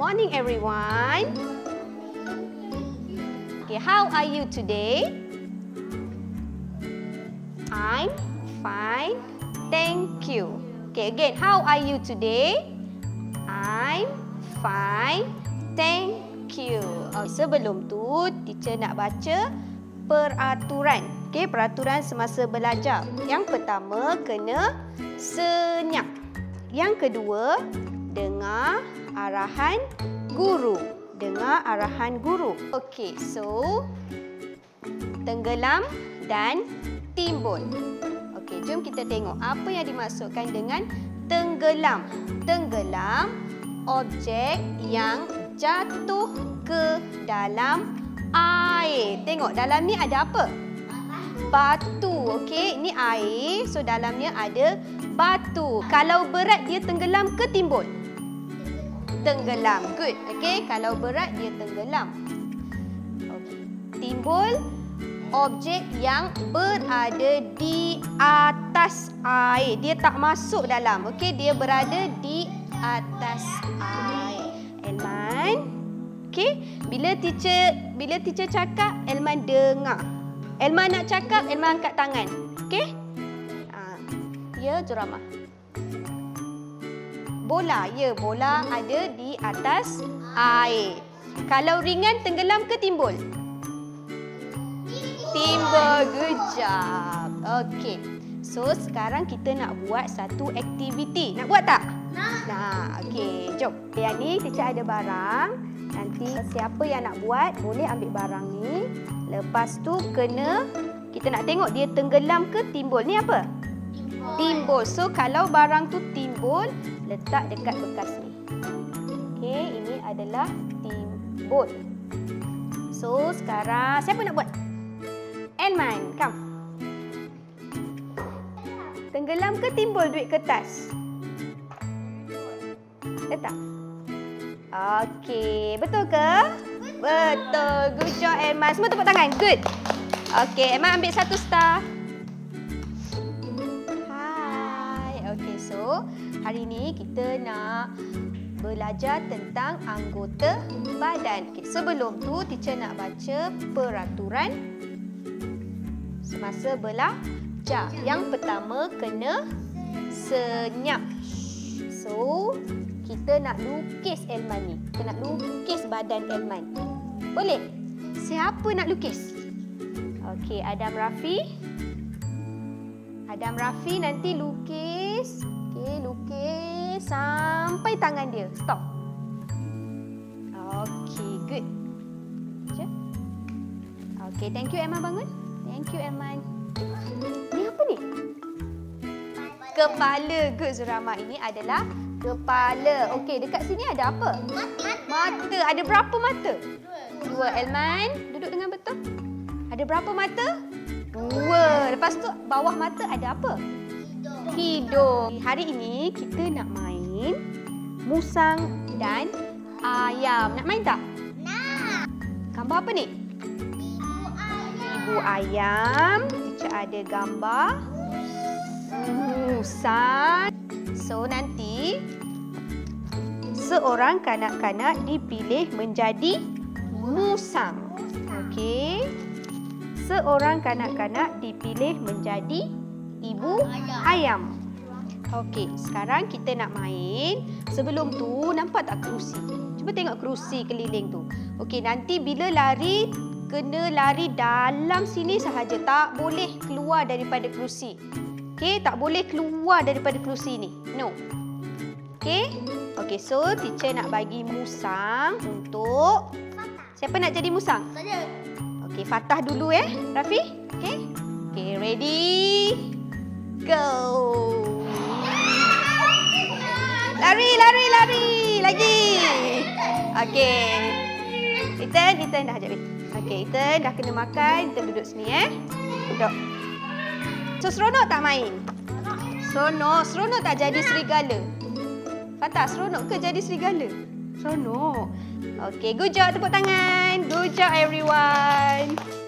morning everyone. Okay, how are you today? I'm fine. Thank you. Okay, again, how are you today? I'm fine. Thank you. Oh, sebelum tu, teacher nak baca peraturan. Okay, peraturan semasa belajar. Yang pertama, kena senyap. Yang kedua, dengar arahan guru. Dengar arahan guru. Okey, so tenggelam dan timbul. Okey, jom kita tengok apa yang dimaksudkan dengan tenggelam. Tenggelam objek yang jatuh ke dalam air. Tengok dalam ni ada apa? Batu. Okey, ini air. So dalamnya ada batu. Kalau berat dia tenggelam ke timbul? Tenggelam. Good. Okey, kalau berat dia tenggelam. Okay. Timbul objek yang berada di atas air. Dia tak masuk dalam. Okey, dia berada di atas air. Elman. Okey, bila teacher bila teacher cakap, Elman dengar. Elman nak cakap, Elman angkat tangan. Okey? Ha. Ya, Juramah bola. Ya, bola ada di atas air. Kalau ringan tenggelam ke timbul? Timbul. Good job. Okey. So, sekarang kita nak buat satu aktiviti. Nak buat tak? Nak. Nak. Okey, jom. Yang ni teacher ada barang. Nanti siapa yang nak buat, boleh ambil barang ni. Lepas tu kena kita nak tengok dia tenggelam ke timbul. Ni apa? Timbul. So, kalau barang tu timbul, letak dekat bekas ni. Okey, ini adalah timbul. So, sekarang siapa nak buat? Enman, come. Tenggelam ke timbul duit kertas? Letak. Okey, betul ke? Betul. Good job, Enman. Semua tepuk tangan. Good. Okey, Enman ambil satu star. Hari ini kita nak belajar tentang anggota badan. Okay, sebelum tu, teacher nak baca peraturan semasa belajar. Yang pertama, kena senyap. So, kita nak lukis Elman ni. Kita nak lukis badan Elman. Boleh? Siapa nak lukis? Okey, Adam Rafi. Adam Rafi nanti lukis Okey, lukis sampai tangan dia. Stop. Okey, good. Okey, thank you Emma bangun. Thank you Emma. Ni apa ni? Kepala. Good Zurama. Ini adalah kepala. Okey, dekat sini ada apa? Mata. Mata. Ada berapa mata? Dua. Elman, duduk dengan betul. Ada berapa mata? Dua. Lepas tu bawah mata ada apa? Hidung. Hari ini kita nak main musang dan ayam. Nak main tak? Nak. Gambar apa ni? Ibu ayam. Ibu ayam. Kita ada gambar musang. So nanti seorang kanak-kanak dipilih menjadi musang. Okey. Seorang kanak-kanak dipilih menjadi ibu ayam. Okey, sekarang kita nak main. Sebelum tu, nampak tak kerusi? Cuba tengok kerusi keliling tu. Okey, nanti bila lari, kena lari dalam sini sahaja. Tak boleh keluar daripada kerusi. Okey, tak boleh keluar daripada kerusi ni. No. Okey? Okey, so teacher nak bagi musang untuk... Siapa nak jadi musang? Saya. Okey, Fatah dulu eh, Rafi. Okey? Okey, ready? Go. Lari, lari, lari. Lagi. Okey. Ethan, Ethan dah ajak Okey, Ethan dah kena makan. Ethan duduk sini eh. Duduk. So, seronok tak main? Seronok. Seronok tak jadi serigala? Fatah, seronok ke jadi serigala? Seronok. Okey, good job. Tepuk tangan. Good job everyone.